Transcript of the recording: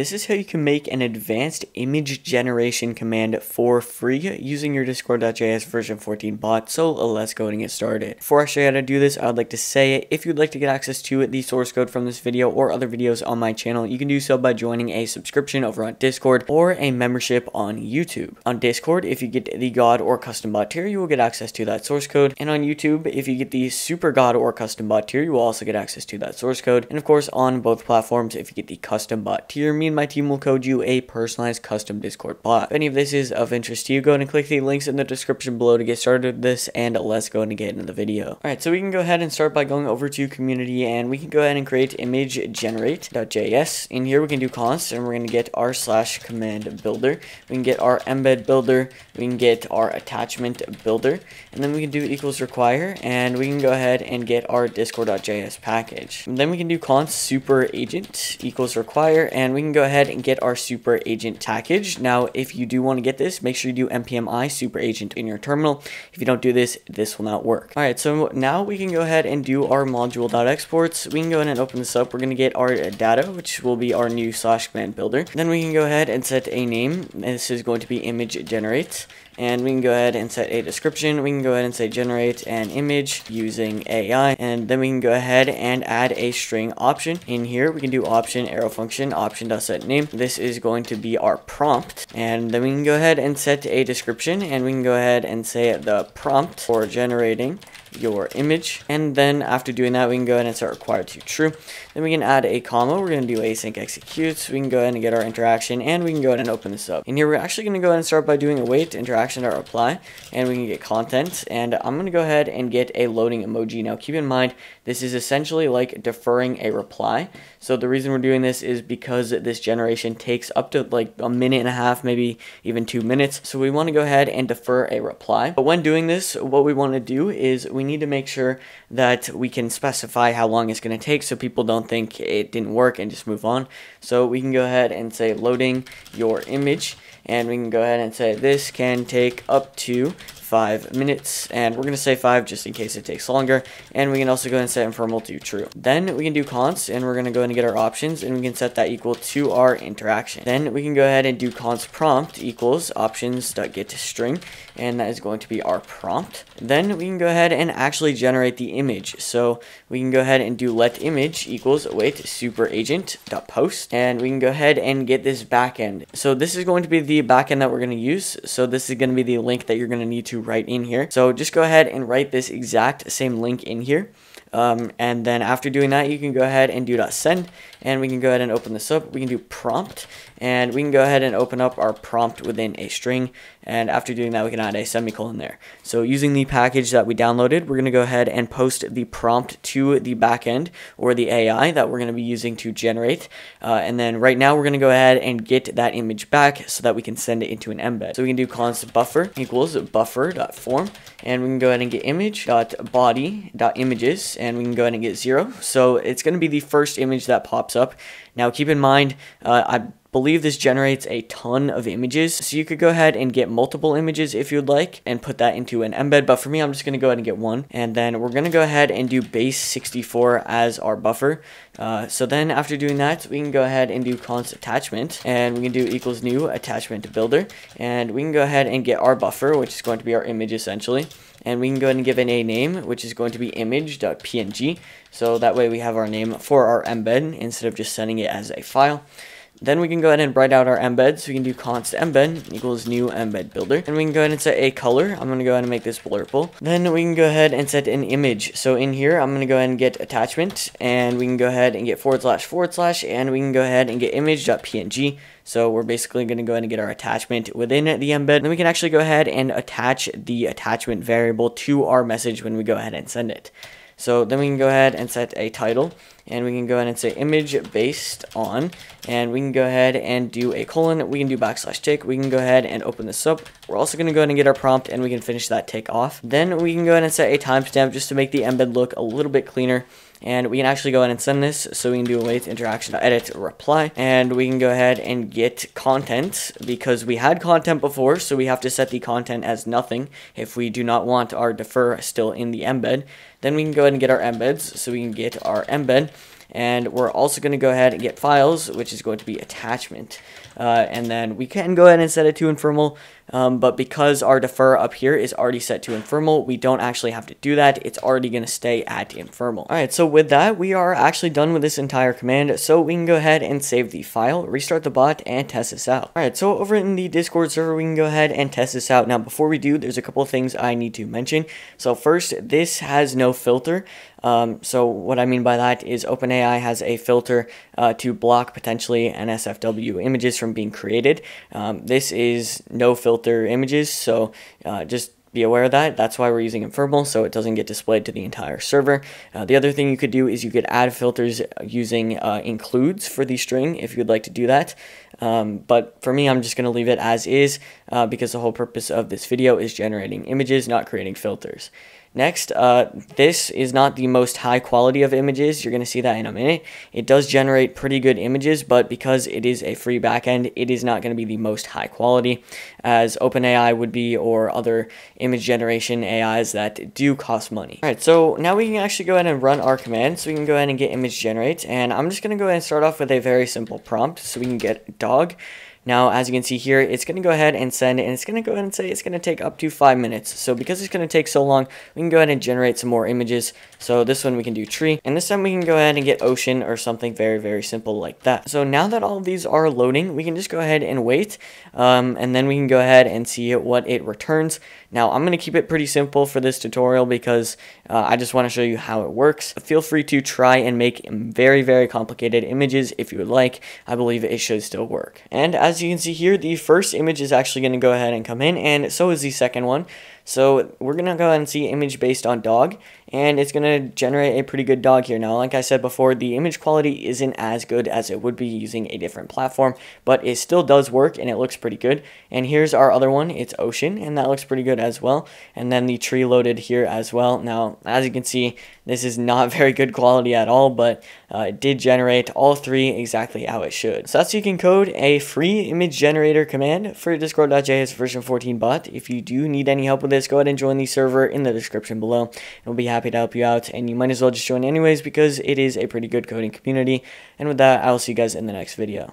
this is how you can make an advanced image generation command for free using your discord.js version 14 bot. So let's go ahead and get started. Before I show you how to do this, I would like to say if you'd like to get access to the source code from this video or other videos on my channel, you can do so by joining a subscription over on Discord or a membership on YouTube. On Discord, if you get the God or custom bot tier, you will get access to that source code. And on YouTube, if you get the super God or custom bot tier, you will also get access to that source code. And of course, on both platforms, if you get the custom bot tier, me and my team will code you a personalized custom Discord bot. If any of this is of interest to you, go ahead and click the links in the description below to get started with this, and let's go and get into the video. Alright, so we can go ahead and start by going over to community, and we can go ahead and create image generate.js. In here, we can do const, and we're going to get our slash command builder. We can get our embed builder, we can get our attachment builder, and then we can do equals require, and we can go ahead and get our discord.js package. And then we can do const super agent equals require, and we can go ahead and get our super agent package. Now, if you do want to get this, make sure you do npm i super agent in your terminal. If you don't do this, this will not work. All right, so now we can go ahead and do our module.exports. We can go ahead and open this up. We're going to get our data, which will be our new slash command builder. Then we can go ahead and set a name. This is going to be image generate and we can go ahead and set a description. We can go ahead and say generate an image using AI, and then we can go ahead and add a string option. In here, we can do option arrow function option dot set name. This is going to be our prompt, and then we can go ahead and set a description, and we can go ahead and say the prompt for generating your image. And then after doing that, we can go ahead and set required to true. Then we can add a comma. We're going to do async executes. We can go ahead and get our interaction and we can go ahead and open this up. And here we're actually going to go ahead and start by doing await interaction dot reply and we can get content. And I'm going to go ahead and get a loading emoji. Now keep in mind, this is essentially like deferring a reply. So the reason we're doing this is because this generation takes up to like a minute and a half, maybe even two minutes. So we want to go ahead and defer a reply. But when doing this, what we want to do is we need to make sure that we can specify how long it's going to take so people don't think it didn't work and just move on. So we can go ahead and say loading your image and we can go ahead and say this can take up to five minutes and we're going to say five just in case it takes longer. And we can also go and set ephemeral to true then we can do const and we're going to go and get our options and we can set that equal to our interaction. Then we can go ahead and do const prompt equals options dot get string and that is going to be our prompt. Then we can go ahead and actually generate the image. So we can go ahead and do let image equals wait super agent dot post and we can go ahead and get this backend so this is going to be the backend that we're going to use. So this is going to be the link that you're going to need to write in here. So just go ahead and write this exact same link in here. Um, and then after doing that, you can go ahead and do .send, and we can go ahead and open this up. We can do prompt, and we can go ahead and open up our prompt within a string. And after doing that, we can add a semicolon there. So using the package that we downloaded, we're going to go ahead and post the prompt to the backend or the AI that we're going to be using to generate. Uh, and then right now, we're going to go ahead and get that image back so that we can send it into an embed. So we can do const buffer equals buffer.from, and we can go ahead and get image.body.images and we can go ahead and get zero. So it's going to be the first image that pops up. Now keep in mind, uh, I believe this generates a ton of images. So you could go ahead and get multiple images if you'd like and put that into an embed. But for me, I'm just going to go ahead and get one. And then we're going to go ahead and do base 64 as our buffer. Uh, so then after doing that, we can go ahead and do const attachment and we can do equals new attachment builder. And we can go ahead and get our buffer, which is going to be our image essentially and we can go ahead and give it a name which is going to be image.png so that way we have our name for our embed instead of just sending it as a file then we can go ahead and write out our embed. So we can do const embed equals new embed builder. And we can go ahead and set a color. I'm going to go ahead and make this blurple. Then we can go ahead and set an image. So in here, I'm going to go ahead and get attachment. And we can go ahead and get forward slash forward slash. And we can go ahead and get image.png. So we're basically going to go ahead and get our attachment within the embed. Then we can actually go ahead and attach the attachment variable to our message when we go ahead and send it. So then we can go ahead and set a title and we can go ahead and say image based on and we can go ahead and do a colon we can do backslash tick we can go ahead and open this up. We're also going to go ahead and get our prompt and we can finish that tick off. Then we can go ahead and set a timestamp just to make the embed look a little bit cleaner and we can actually go ahead and send this so we can do await interaction edit reply. And we can go ahead and get content because we had content before so we have to set the content as nothing. If we do not want our defer still in the embed then we can go ahead and get our embeds so we can get our embed. And we're also going to go ahead and get files, which is going to be attachment. Uh, and then we can go ahead and set it to ephemeral, um, but because our defer up here is already set to ephemeral, we don't actually have to do that. It's already going to stay at ephemeral. Alright, so with that, we are actually done with this entire command, so we can go ahead and save the file, restart the bot, and test this out. Alright, so over in the Discord server, we can go ahead and test this out. Now, before we do, there's a couple of things I need to mention. So first, this has no filter. Um, so what I mean by that is OpenAI has a filter uh, to block potentially NSFW images from being created. Um, this is no filter images, so uh, just be aware of that. That's why we're using ephemeral, so it doesn't get displayed to the entire server. Uh, the other thing you could do is you could add filters using uh, includes for the string if you'd like to do that. Um, but for me, I'm just going to leave it as is uh, because the whole purpose of this video is generating images, not creating filters. Next, uh, this is not the most high quality of images. You're going to see that in a minute. It does generate pretty good images, but because it is a free backend, it is not going to be the most high quality as OpenAI would be or other image generation AIs that do cost money. Alright, so now we can actually go ahead and run our command. So we can go ahead and get image generate. And I'm just going to go ahead and start off with a very simple prompt. So we can get dag. Now, as you can see here, it's going to go ahead and send, and it's going to go ahead and say it's going to take up to five minutes. So because it's going to take so long, we can go ahead and generate some more images. So this one we can do tree, and this time we can go ahead and get ocean or something very, very simple like that. So now that all of these are loading, we can just go ahead and wait, um, and then we can go ahead and see what it returns. Now, I'm going to keep it pretty simple for this tutorial because uh, I just want to show you how it works. Feel free to try and make very, very complicated images if you would like. I believe it should still work. And as you can see here, the first image is actually going to go ahead and come in, and so is the second one. So we're going to go ahead and see image based on dog, and it's going to generate a pretty good dog here. Now, like I said before, the image quality isn't as good as it would be using a different platform, but it still does work, and it looks pretty good. And here's our other one. It's Ocean, and that looks pretty good as well. And then the tree loaded here as well. Now, as you can see, this is not very good quality at all, but uh, it did generate all three exactly how it should. So that's how you can code a free image generator command for Discord.js version 14 bot. If you do need any help with this, go ahead and join the server in the description below. And we'll be happy to help you out. And you might as well just join anyways because it is a pretty good coding community. And with that, I will see you guys in the next video.